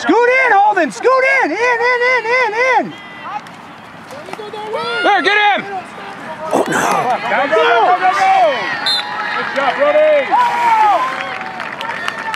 Scoot in, Holden. Scoot in. In, in, in, in, in. There, get him! Oh, no. Go, go, go, go, go! Good job, Brody!